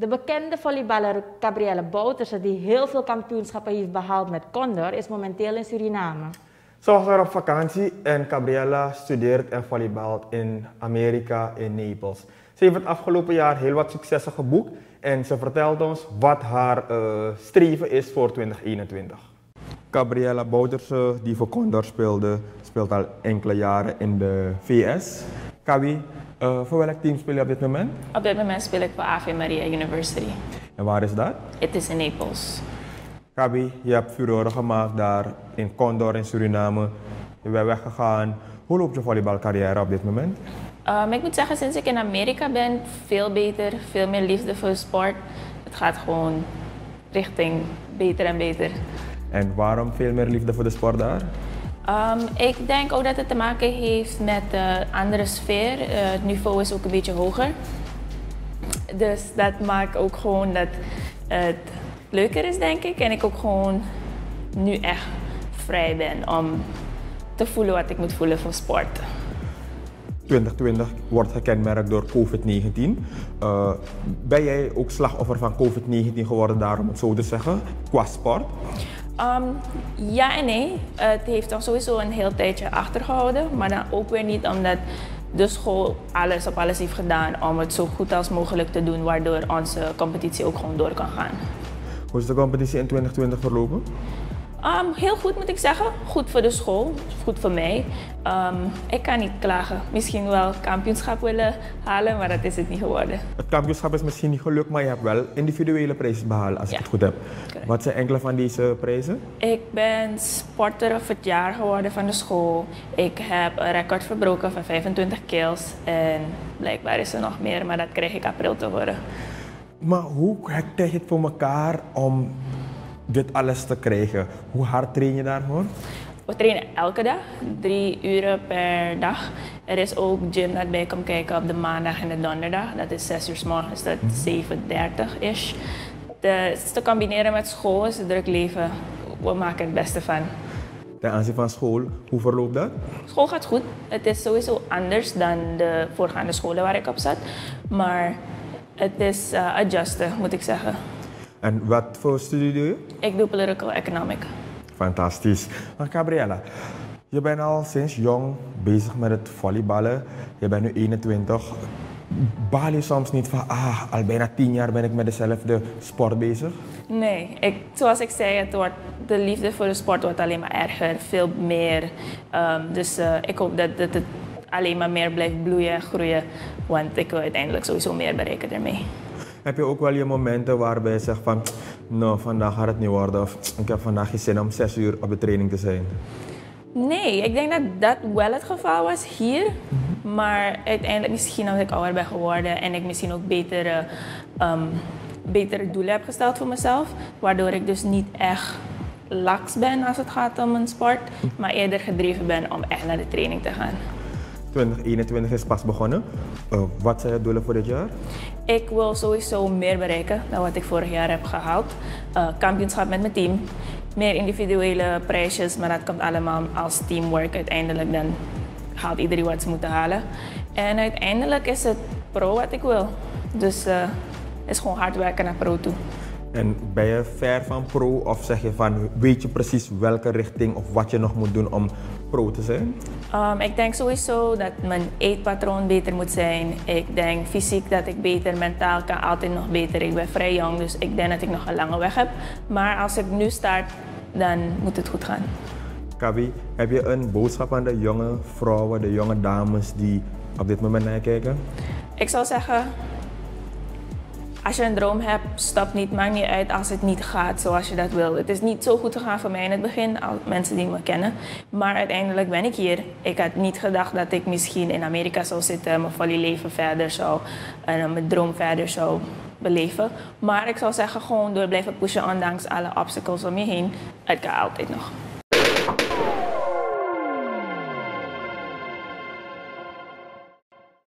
De bekende volleyballer Gabrielle Bouterse, die heel veel kampioenschappen heeft behaald met Condor, is momenteel in Suriname. Ze was daar op vakantie en Gabriella studeert en volleybalt in Amerika, in Naples. Ze heeft het afgelopen jaar heel wat successen geboekt en ze vertelt ons wat haar uh, streven is voor 2021. Gabriella Bouterse, die voor Condor speelde, speelt al enkele jaren in de VS. Kabi, uh, voor welk team speel je op dit moment? Op dit moment speel ik voor Ave Maria University. En waar is dat? Het is in Naples. Kabi, je hebt furoren gemaakt daar in Condor in Suriname. Je bent weggegaan. Hoe loopt je volleybalcarrière op dit moment? Um, ik moet zeggen, sinds ik in Amerika ben, veel beter, veel meer liefde voor sport. Het gaat gewoon richting beter en beter. En waarom veel meer liefde voor de sport daar? Um, ik denk ook dat het te maken heeft met de andere sfeer. Uh, het niveau is ook een beetje hoger. Dus dat maakt ook gewoon dat het leuker is, denk ik. En ik ook gewoon nu echt vrij ben om te voelen wat ik moet voelen voor sport. 2020 wordt gekenmerkt door COVID-19. Uh, ben jij ook slachtoffer van COVID-19 geworden, daarom het zo te zeggen, qua sport? Um, ja en nee. Het heeft ons sowieso een heel tijdje achtergehouden, maar dan ook weer niet omdat de school alles op alles heeft gedaan om het zo goed als mogelijk te doen, waardoor onze competitie ook gewoon door kan gaan. Hoe is de competitie in 2020 verlopen? Um, heel goed moet ik zeggen. Goed voor de school, goed voor mij. Um, ik kan niet klagen. Misschien wel kampioenschap willen halen, maar dat is het niet geworden. Het kampioenschap is misschien niet gelukt, maar je hebt wel individuele prijzen behaald, als ik het goed heb. Correct. Wat zijn enkele van deze prijzen? Ik ben sporter of het jaar geworden van de school. Ik heb een record verbroken van 25 kills. En blijkbaar is er nog meer, maar dat krijg ik april te horen. Maar hoe krijg je het voor elkaar om dit alles te krijgen. Hoe hard train je daarvoor? We trainen elke dag, drie uren per dag. Er is ook gym dat bij komt kijken op de maandag en de donderdag. Dat is 6 uur s morgens tot 7.30 is. Dus te combineren met school is een druk leven. We maken het beste van. Ten aanzien van school, hoe verloopt dat? School gaat goed. Het is sowieso anders dan de voorgaande scholen waar ik op zat. Maar het is uh, adjusten, moet ik zeggen. En wat voor studie doe je? Ik doe political economic. Fantastisch. Maar Gabriella, je bent al sinds jong bezig met het volleyballen. Je bent nu 21. Baal je soms niet van, ah, al bijna tien jaar ben ik met dezelfde sport bezig? Nee, ik, zoals ik zei, het wordt, de liefde voor de sport wordt alleen maar erger, veel meer. Um, dus uh, ik hoop dat, dat het alleen maar meer blijft bloeien en groeien, want ik wil uiteindelijk sowieso meer bereiken ermee. Heb je ook wel je momenten waarbij je zegt van, nou vandaag gaat het niet worden of ik heb vandaag geen zin om zes uur op de training te zijn? Nee, ik denk dat dat wel het geval was hier. Maar uiteindelijk misschien als ik ouder ben geworden en ik misschien ook betere, um, betere doelen heb gesteld voor mezelf. Waardoor ik dus niet echt laks ben als het gaat om een sport, maar eerder gedreven ben om echt naar de training te gaan. 2021 is pas begonnen. Uh, wat zijn je doelen voor dit jaar? Ik wil sowieso meer bereiken dan wat ik vorig jaar heb gehaald. Uh, kampioenschap met mijn team. Meer individuele prijsjes, maar dat komt allemaal als teamwork. Uiteindelijk dan haalt iedereen wat ze moeten halen. En uiteindelijk is het pro wat ik wil. Dus uh, is gewoon hard werken naar pro toe. En ben je ver van pro of zeg je van weet je precies welke richting of wat je nog moet doen om pro te zijn? Um, ik denk sowieso dat mijn eetpatroon beter moet zijn. Ik denk fysiek dat ik beter, mentaal kan altijd nog beter. Ik ben vrij jong, dus ik denk dat ik nog een lange weg heb. Maar als ik nu start, dan moet het goed gaan. Kabi, heb je een boodschap aan de jonge vrouwen, de jonge dames die op dit moment naar je kijken? Ik zou zeggen, als je een droom hebt, stap niet, maakt niet uit als het niet gaat zoals je dat wil. Het is niet zo goed gegaan voor mij in het begin, al mensen die me kennen. Maar uiteindelijk ben ik hier. Ik had niet gedacht dat ik misschien in Amerika zou zitten, mijn volleyleven verder zou en mijn droom verder zou beleven. Maar ik zou zeggen, gewoon door blijven pushen, ondanks alle obstacles om je heen, het kan altijd nog.